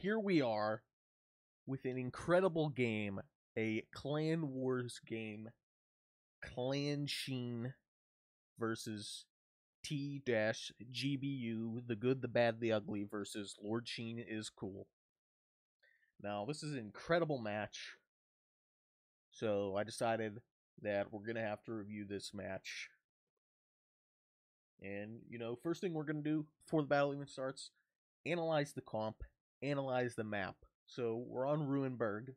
here we are with an incredible game, a Clan Wars game, Clan Sheen versus T GBU, the good, the bad, the ugly versus Lord Sheen is cool. Now, this is an incredible match. So I decided that we're gonna have to review this match. And you know, first thing we're gonna do before the battle even starts, analyze the comp, analyze the map. So we're on Ruinberg.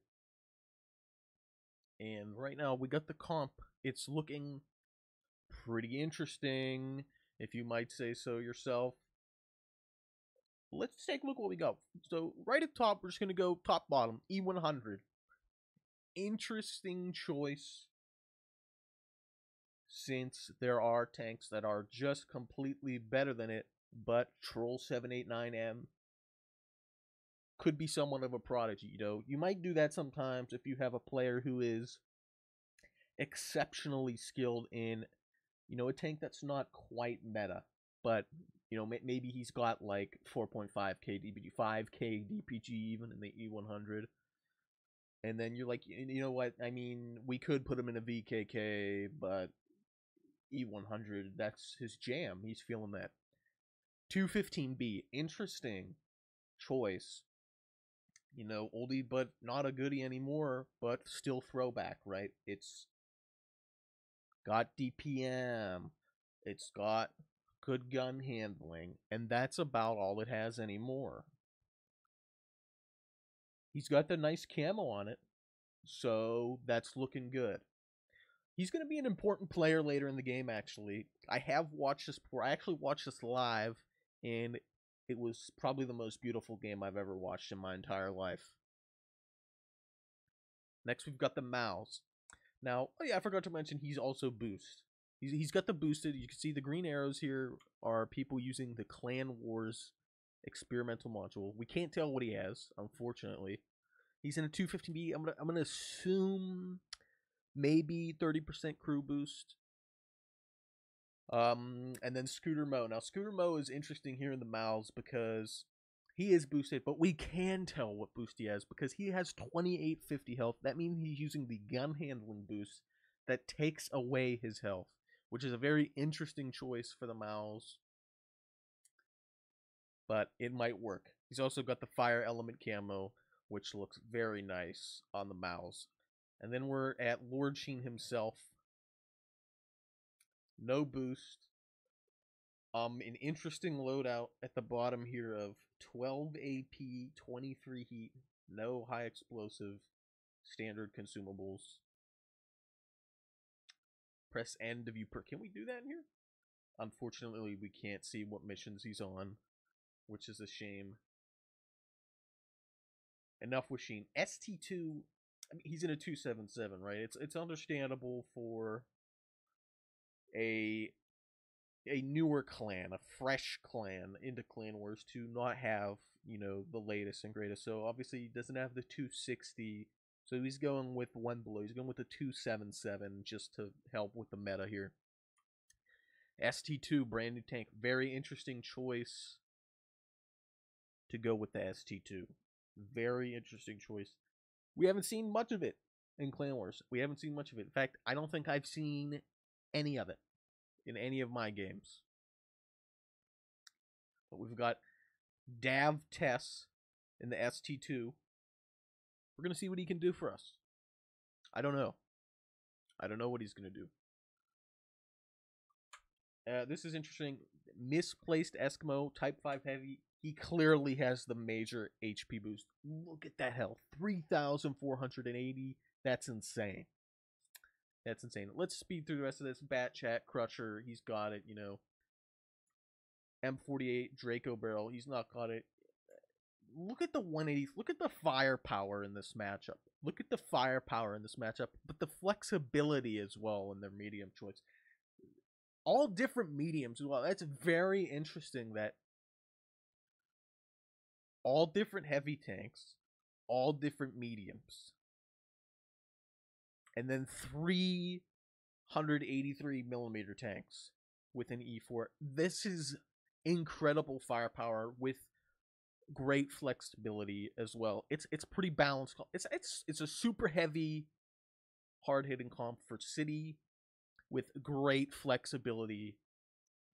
And right now we got the comp. It's looking pretty interesting, if you might say so yourself. Let's take a look what we got. So right at top, we're just gonna go top bottom, E100. Interesting choice since there are tanks that are just completely better than it, but Troll 789M could be somewhat of a prodigy. You know, you might do that sometimes if you have a player who is exceptionally skilled in, you know, a tank that's not quite meta, but you know, maybe he's got like 4.5k DPG, 5k DPG even in the E100. And then you're like, you know what? I mean, we could put him in a VKK, but E100, that's his jam. He's feeling that. 215B, interesting choice you know, oldie but not a goodie anymore, but still throwback, right? It's got DPM, it's got good gun handling, and that's about all it has anymore. He's got the nice camo on it, so that's looking good. He's going to be an important player later in the game, actually. I have watched this before. I actually watched this live, and it was probably the most beautiful game I've ever watched in my entire life. Next, we've got the Mouse. Now, oh yeah, I forgot to mention he's also boost. He's, he's got the boosted. You can see the green arrows here are people using the Clan Wars experimental module. We can't tell what he has, unfortunately. He's in a 215B. I'm gonna I'm gonna assume maybe 30% crew boost. Um, and then Scooter Mo. Now, Scooter Mo is interesting here in the Mouse because he is boosted, but we can tell what boost he has because he has 2850 health. That means he's using the gun handling boost that takes away his health, which is a very interesting choice for the Mouse. But it might work. He's also got the fire element camo, which looks very nice on the Mouse. And then we're at Lord Sheen himself, no boost. Um, an interesting loadout at the bottom here of 12 AP, 23 heat, no high explosive, standard consumables. Press N to view per. Can we do that in here? Unfortunately, we can't see what missions he's on, which is a shame. Enough with Sheen. ST2, I mean, he's in a 277, right? It's it's understandable for a a newer clan, a fresh clan into Clan Wars to not have, you know, the latest and greatest. So obviously he doesn't have the 260. So he's going with one below. He's going with the 277 just to help with the meta here. ST2, brand new tank. Very interesting choice to go with the ST2. Very interesting choice. We haven't seen much of it in Clan Wars. We haven't seen much of it. In fact, I don't think I've seen any of it in any of my games. But we've got Dav Tess in the ST2. We're going to see what he can do for us. I don't know. I don't know what he's going to do. Uh, this is interesting. Misplaced Eskimo, Type 5 Heavy. He clearly has the major HP boost. Look at that health. 3,480. That's insane. That's insane. Let's speed through the rest of this. Bat Chat, Crutcher, he's got it, you know. M48, Draco Barrel, he's not got it. Look at the 180. Look at the firepower in this matchup. Look at the firepower in this matchup, but the flexibility as well in their medium choice. All different mediums as well. That's very interesting that all different heavy tanks, all different mediums and then 383 millimeter tanks with an E4. This is incredible firepower with great flexibility as well. It's it's pretty balanced. It's it's it's a super heavy, hard hitting comp for City, with great flexibility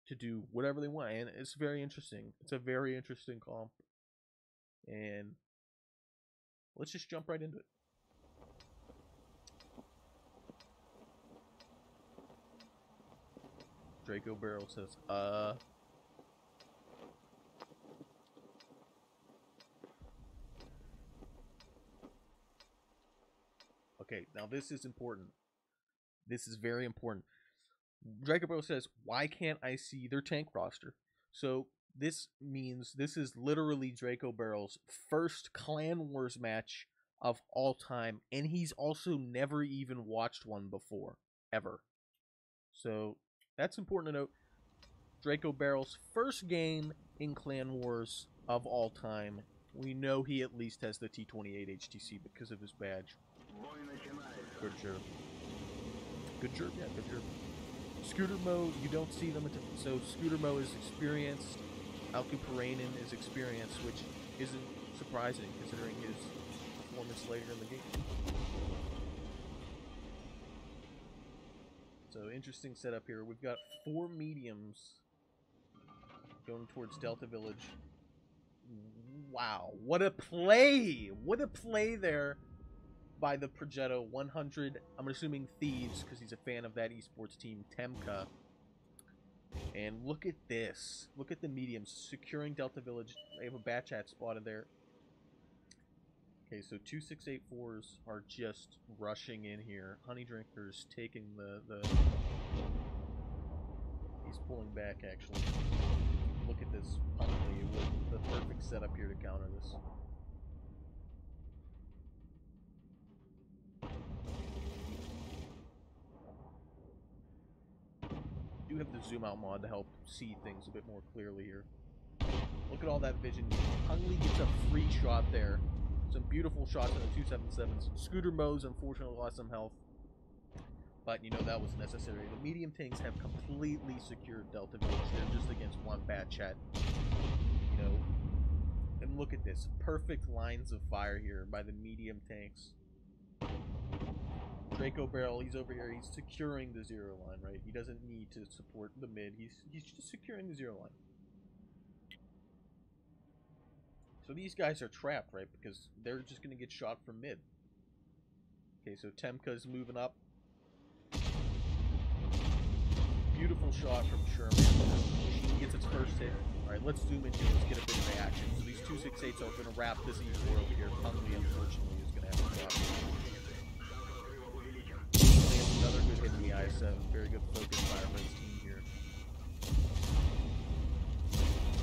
to do whatever they want, and it's very interesting. It's a very interesting comp, and let's just jump right into it. Draco Barrel says, uh. Okay, now this is important. This is very important. Draco Barrel says, why can't I see their tank roster? So this means this is literally Draco Barrel's first Clan Wars match of all time, and he's also never even watched one before, ever. So that's important to note. Draco Barrel's first game in Clan Wars of all time. We know he at least has the T28 HTC because of his badge. Good job. Good job, yeah, good job. Scooter Mo, you don't see them. So Scooter Mo is experienced. Alcuparainen is experienced, which isn't surprising considering his performance later in the game. Interesting setup here. We've got four mediums going towards Delta Village. Wow, what a play! What a play there by the Progetto 100. I'm assuming Thieves because he's a fan of that esports team, Temka. And look at this. Look at the mediums securing Delta Village. They have a Bat Chat spotted there. Okay, so two six eight fours are just rushing in here. Honey Drinker's taking the the. He's pulling back actually. Look at this Huntley with the perfect setup here to counter this. do have the zoom out mod to help see things a bit more clearly here. Look at all that vision. Huntley gets a free shot there. Some beautiful shots on the 277s. Scooter Mo's unfortunately lost some health. But, you know, that was necessary. The medium tanks have completely secured Delta Village. They're just against one Bat Chat. You know, and look at this. Perfect lines of fire here by the medium tanks. Draco Barrel, he's over here. He's securing the zero line, right? He doesn't need to support the mid. He's, he's just securing the zero line. So these guys are trapped, right? Because they're just going to get shot from mid. Okay, so Temka's moving up. Beautiful shot from Sherman. She gets its first hit. Alright, let's zoom in here. Let's get a bit of reaction. So these 268s are going to wrap this E4 over here. Huntley, unfortunately, is going to have to drop. Another good hit in the ISM. Very good focus for his team here.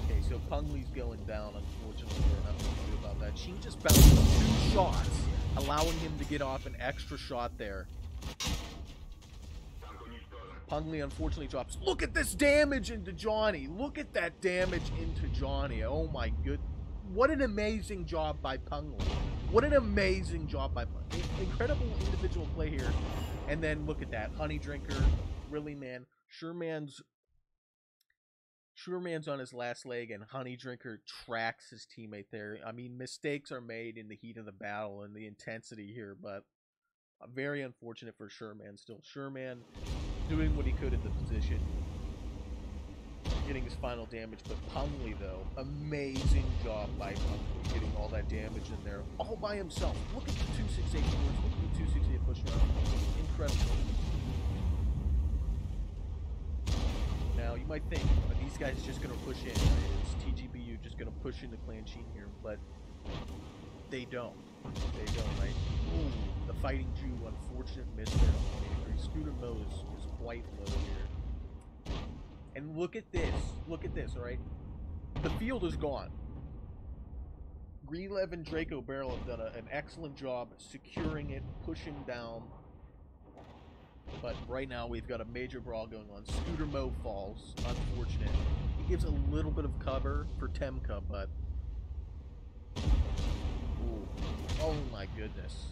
Okay, so Pungley's going down, unfortunately. There's nothing to do about that. Sheen just bounced two shots, allowing him to get off an extra shot there. Pungley unfortunately drops. Look at this damage into Johnny. Look at that damage into Johnny. Oh my good. What an amazing job by Pungley. What an amazing job by Pungley. Incredible individual play here. And then look at that. Honey Drinker. Really, man. Sherman's Sureman's on his last leg, and Honey Drinker tracks his teammate there. I mean, mistakes are made in the heat of the battle and the intensity here, but uh, very unfortunate for Sherman still. Sherman doing what he could in the position, getting his final damage, but Pungley, though, amazing job by Pungley getting all that damage in there all by himself. Look at the 268 force, look at the 268 push around. Incredible. Now, you might think, are these guys just going to push in? Is TGBU just going to push into Clan Sheen here? But they don't. They don't, right? Ooh, the Fighting Jew, unfortunate miss there. Scooter Mo is, quite low here. And look at this. Look at this, alright? The field is gone. Greenlev and Draco Barrel have done a, an excellent job securing it, pushing down, but right now we've got a major brawl going on. Scooter Mo falls. Unfortunate. He gives a little bit of cover for Temka, but... Ooh. Oh my goodness.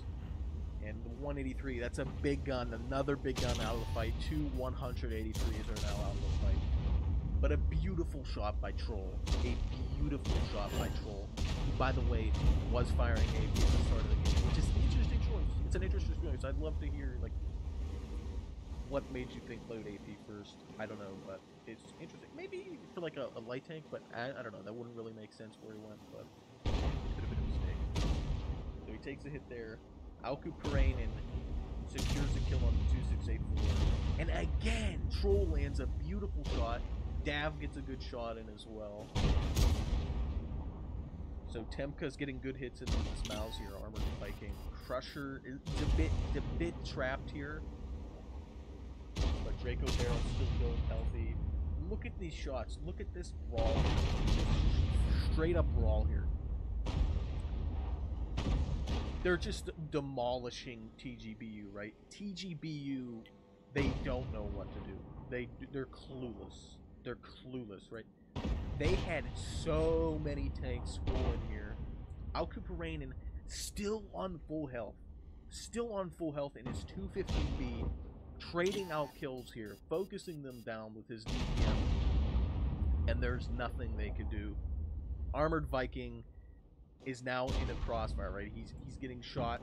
And 183, that's a big gun. Another big gun out of the fight. Two 183s are now out of the fight. But a beautiful shot by Troll. A beautiful shot by Troll. Who, by the way, was firing AP at the start of the game, which is an interesting choice. It's an interesting choice. I'd love to hear like what made you think load AP first. I don't know, but it's interesting. Maybe for like a, a light tank, but I, I, don't know. That wouldn't really make sense where he went, but takes a hit there. Alku Parainen secures a kill on the 2684. And again, Troll lands a beautiful shot. Dav gets a good shot in as well. So Temka's getting good hits in this mouse here, Armored Viking. Crusher is a bit a bit trapped here. But Draco Barrel still going healthy. Look at these shots. Look at this brawl. Straight up brawl here. They're just demolishing TGBU, right? TGBU, they don't know what to do. They they're clueless. They're clueless, right? They had so many tanks full in here. Alcuparainen still on full health. Still on full health in his 215B. Trading out kills here. Focusing them down with his DPM. And there's nothing they could do. Armored Viking is now in a crossfire, right? He's he's getting shot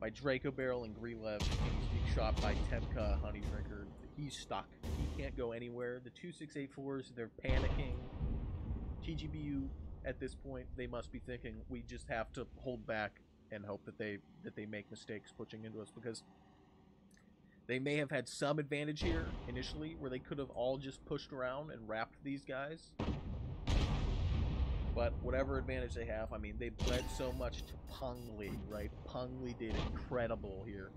by Draco Barrel and Grilev. He's being shot by Temka, Honey Drinker. He's stuck. He can't go anywhere. The 2684s, they're panicking. TGBU at this point, they must be thinking we just have to hold back and hope that they that they make mistakes pushing into us because they may have had some advantage here initially where they could have all just pushed around and wrapped these guys. But whatever advantage they have, I mean, they bled so much to Pungli, right? Pungli did incredible here.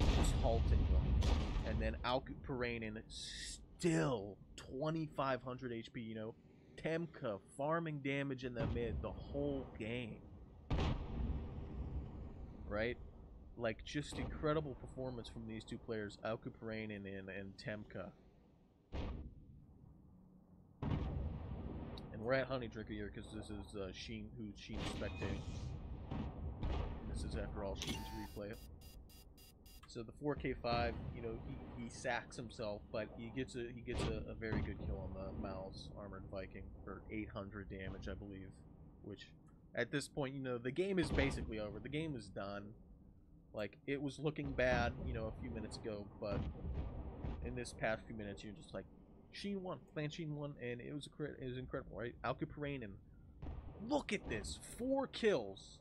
Just halting them. And then Alku Parainen still 2,500 HP, you know. Temka farming damage in the mid the whole game. Right? Like, just incredible performance from these two players, Alku Parainen and, and Temka. We're at Honey Drinker here because this is uh, Sheen, who Sheen's spectating. And this is, after all, Sheen's replay. So the 4K5, you know, he, he sacks himself, but he gets a he gets a, a very good kill on the Mouse Armored Viking for 800 damage, I believe. Which, at this point, you know, the game is basically over. The game is done. Like, it was looking bad, you know, a few minutes ago, but in this past few minutes, you're just like, Sheen won, Clan Sheen won, and it was a it was incredible, right? Alcuparainen, look at this, four kills,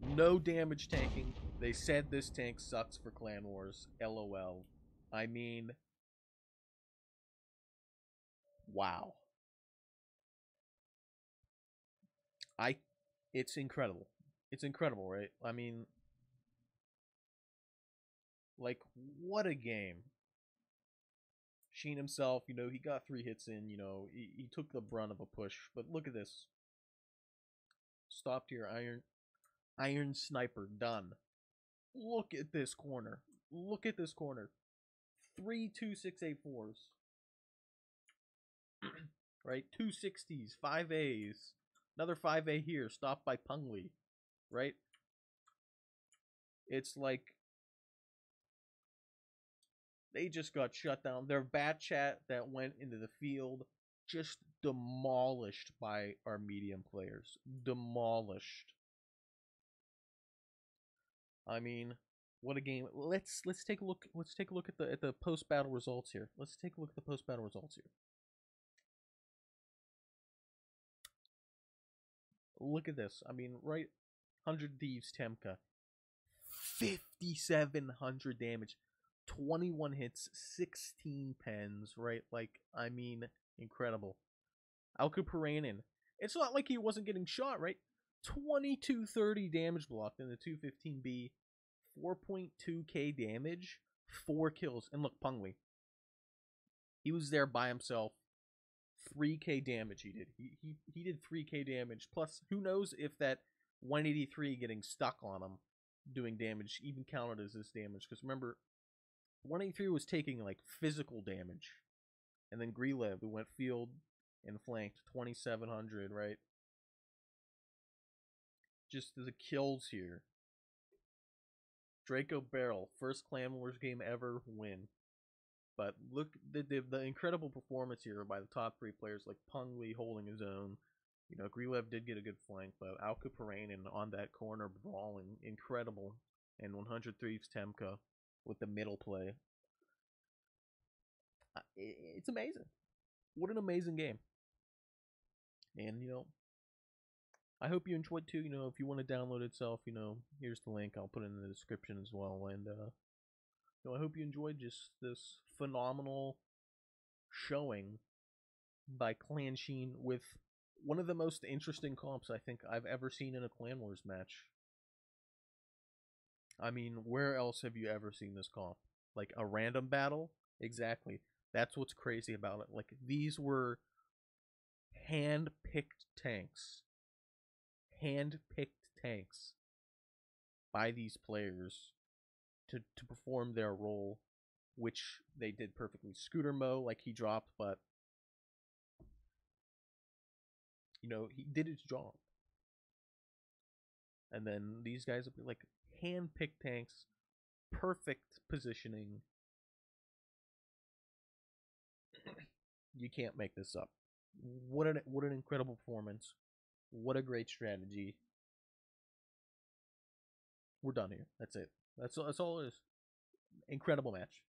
no damage tanking. They said this tank sucks for Clan Wars. LOL. I mean, wow. I, it's incredible. It's incredible, right? I mean, like, what a game. Sheen himself, you know, he got three hits in, you know, he, he took the brunt of a push. But look at this. Stopped here, Iron Iron Sniper, done. Look at this corner. Look at this corner. Three two six eight fours. right? Two sixties, five A's. Another five A here, stopped by Pungli. Right? It's like they just got shut down. Their bat chat that went into the field just demolished by our medium players. Demolished. I mean, what a game. Let's let's take a look let's take a look at the at the post battle results here. Let's take a look at the post battle results here. Look at this. I mean, right 100 Thieves Temka. 5700 damage. 21 hits, 16 pens, right? Like, I mean, incredible. Alku Parainen. It's not like he wasn't getting shot, right? 2230 damage blocked in the 215B, 4.2k damage, 4 kills. And look, Pungli. He was there by himself. 3k damage he did. He, he, he did 3k damage. Plus, who knows if that 183 getting stuck on him doing damage even counted as this damage. Because remember, 183 was taking like physical damage. And then Grilev, who went field and flanked 2700, right? Just the kills here. Draco Barrel, first Clan Wars game ever win. But look, the, the the incredible performance here by the top three players, like Peng Li holding his own. You know, Grilev did get a good flank, but Alcaparainen on that corner brawling, incredible. And 103's Temka with the middle play. It's amazing. What an amazing game. And, you know, I hope you enjoyed too. You know, if you want to download itself, you know, here's the link. I'll put it in the description as well. And, uh, you know, I hope you enjoyed just this phenomenal showing by Clan Sheen with one of the most interesting comps I think I've ever seen in a Clan Wars match. I mean, where else have you ever seen this comp? Like a random battle? Exactly. That's what's crazy about it. Like these were hand picked tanks. Hand picked tanks by these players to, to perform their role, which they did perfectly. Scooter Mo, like he dropped, but you know, he did his job. And then these guys will be like hand picked tanks, perfect positioning. you can't make this up. What an what an incredible performance. What a great strategy. We're done here. That's it. That's that's all it is. Incredible match.